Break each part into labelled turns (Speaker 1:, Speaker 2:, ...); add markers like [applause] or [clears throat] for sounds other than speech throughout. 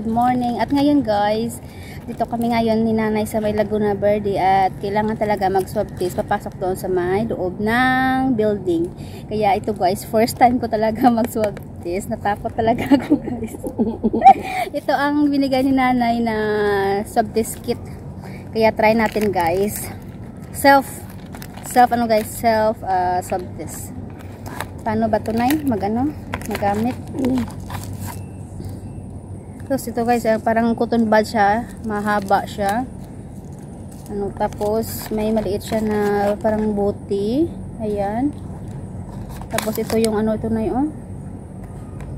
Speaker 1: morning. At ngayon guys, dito kami ngayon ni nanay sa may Laguna Verde at kailangan talaga mag-swab test. Papasok doon sa may loob ng building. Kaya ito guys, first time ko talaga [laughs] mag-swab test. Natakot talaga ako guys. [laughs] ito ang binigay ni nanay na swab test kit. Kaya try natin guys. Self, self ano guys, self uh, swab test. Paano ba ito nay? Mag ano? Magamit. Tapos ito guys, eh, parang cotton bud siya. Mahaba siya. Ano, tapos may maliit siya na parang buti. Ayan. Tapos ito yung ano, ito na yun.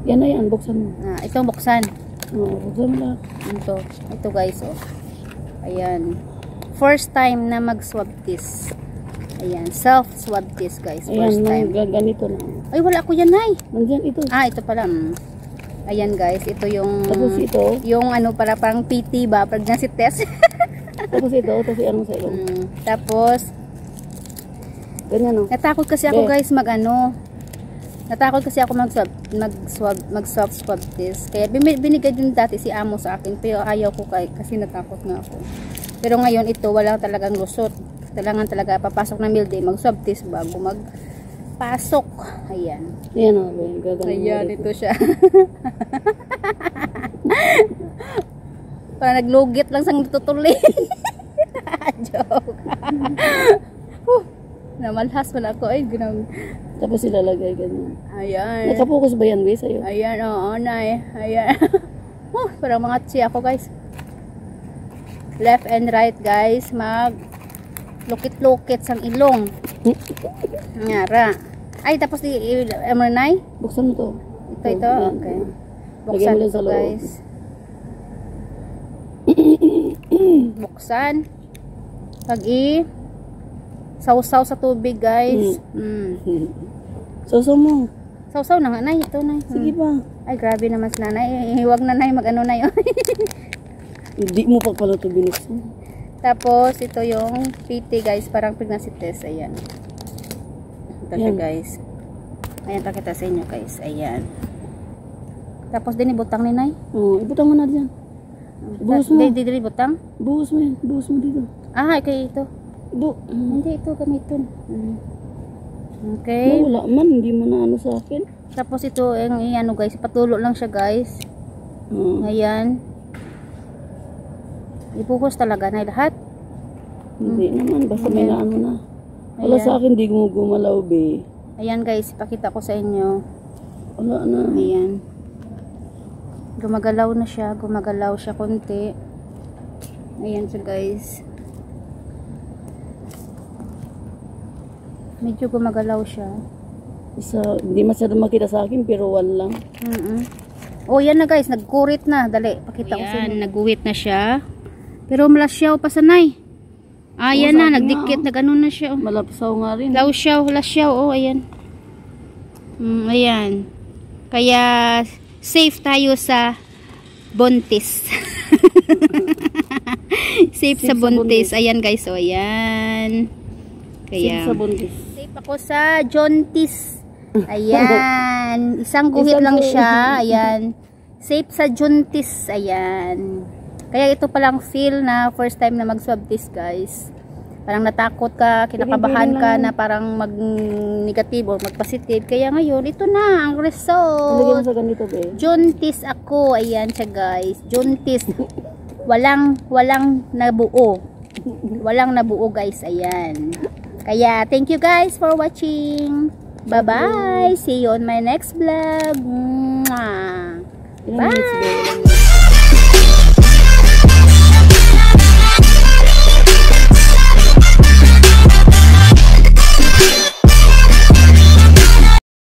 Speaker 2: Yan na yan, buksan mo.
Speaker 1: Ah, ito buksan.
Speaker 2: Oo, buksan mo.
Speaker 1: Ito. Ito guys, oh. Ayan. First time na mag-swab test. Ayan. Self-swab test guys.
Speaker 2: Ayan,
Speaker 1: First time.
Speaker 2: mga ganito na.
Speaker 1: Ay, wala ako yan, Nay.
Speaker 2: Nandyan ito.
Speaker 1: Ah, ito pala. Mm. Ayan guys, ito yung...
Speaker 2: Tapos ito.
Speaker 1: Yung ano, para parang PT ba? Pregnancy test. [laughs]
Speaker 2: Tapos ito, tapos ano sa ilong.
Speaker 1: Mm, tapos,
Speaker 2: Ganyan o.
Speaker 1: natakot kasi ako
Speaker 2: Be.
Speaker 1: guys mag ano. Natakot kasi ako mag swab, mag swab, mag swab swab test. Kaya binigay din dati si amo sa akin, pero ayaw ko kay, kasi natakot nga ako. Pero ngayon ito wala talagang lusot. Kailangan talaga papasok ng meal day, mag swab test bago mag pasok. Ayan.
Speaker 2: Ayan o, gagawin mo
Speaker 1: Ayan,
Speaker 2: dito.
Speaker 1: ito siya. [laughs] Para naglugit lang sang tutuli. [laughs] Joke. [laughs] Huh, Namalhas man ako. Ay, ginang.
Speaker 2: Tapos ilalagay ganyan.
Speaker 1: Ayan.
Speaker 2: Nakapokus ba yan, be, sa'yo?
Speaker 1: Ayan, oo, nay. Ayan. huh, parang mga tsi ako, guys. Left and right, guys. Mag lukit-lukit sang ilong. Ngara. Ay, tapos di, i, ano, nay?
Speaker 2: Buksan mo to.
Speaker 1: Ito, ito. Okay. Buksan ito, guys. [clears throat] Buksan. Pag i sausaw sa tubig, guys. [laughs] Mm.
Speaker 2: Soso mo.
Speaker 1: Sausaw na nga, nay. Ito, nay.
Speaker 2: Sige
Speaker 1: Mm.
Speaker 2: ba?
Speaker 1: Ay, grabe naman sila, nay. Huwag na, nay. Mag-ano na yun. [laughs]
Speaker 2: Hindi mo pa pala ito binuksan.
Speaker 1: Tapos, ito yung PT, guys. Parang pregnancy test. Ayan. Ito siya, guys. Ayan, pakita sa inyo, guys. Ayan. Tapos, din ibutang ni nay.
Speaker 2: Oo, ibutang mo na dyan. Buhos mo.
Speaker 1: Hindi, hindi, butang.
Speaker 2: Buhos mo yan. Buhos mo dito.
Speaker 1: Ah, okay, ito.
Speaker 2: Bu.
Speaker 1: Hindi, ito gamiton. Okay.
Speaker 2: Wala man, hindi mo na ano sa akin.
Speaker 1: Tapos ito, yung ano guys, patulo lang siya guys.
Speaker 2: Oo.
Speaker 1: Ayan. Ibuhos talaga na lahat.
Speaker 2: Hindi naman, basta may naano na. Wala
Speaker 1: Ayan.
Speaker 2: sa akin, di mo gumalaw, be.
Speaker 1: Ayan guys, ipakita ko sa inyo.
Speaker 2: Wala na.
Speaker 1: Ayan. Gumagalaw na siya, gumagalaw siya konti. Ayan siya guys. Medyo gumagalaw siya.
Speaker 2: Isa, hindi masyado makita sa akin, pero one lang.
Speaker 1: Mm Oh, yan na guys, nagkurit na. Dali, pakita ko sa inyo. Naguwit na siya. Pero malasyaw pa sanay. Ah,
Speaker 2: Oo,
Speaker 1: yan na, nagdikit,
Speaker 2: oh.
Speaker 1: nag-ano na siya. Oh.
Speaker 2: Malapsaw nga rin.
Speaker 1: Lausyaw, lasyaw, oh, ayan. Mm, ayan. Kaya, safe tayo sa buntis. [laughs] safe, sa
Speaker 2: sa
Speaker 1: buntis.
Speaker 2: buntis.
Speaker 1: Ayan guys, oh, ayan. Kaya,
Speaker 2: Sige sa buntis.
Speaker 1: Safe ako sa jauntis. [laughs] Ayan. Isang guhit
Speaker 2: Isang
Speaker 1: lang siya. Ayan. Safe sa jauntis. Ayan. Kaya ito palang feel na first time na mag-swab test, guys. Parang natakot ka, kinakabahan ka na parang mag-negative or mag-positive. Kaya ngayon, ito na ang result.
Speaker 2: sa ganito, be.
Speaker 1: Jauntis ako. Ayan siya, guys. Jauntis. [laughs] Walang, walang nabuo. Walang nabuo, guys. Ayan. Kaya, thank you guys for watching. Bye-bye. See you on my next vlog. Mwah. Bye.